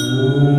Ooh.